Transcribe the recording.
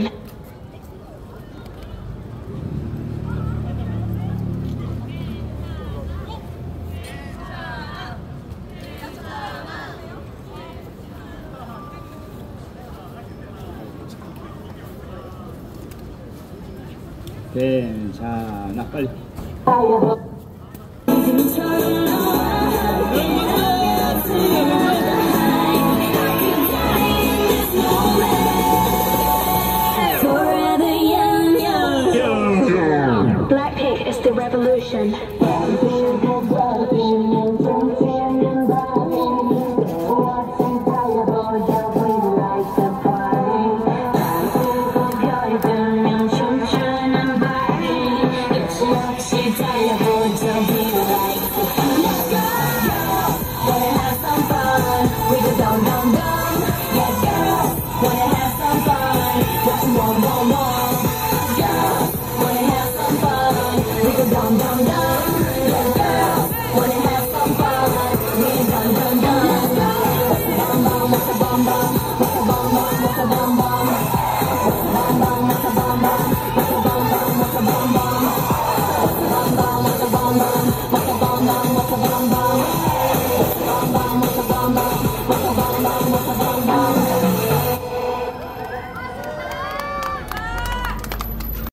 네, 이... 괜찮아 빨리. 嗯 Mama, mama, mama.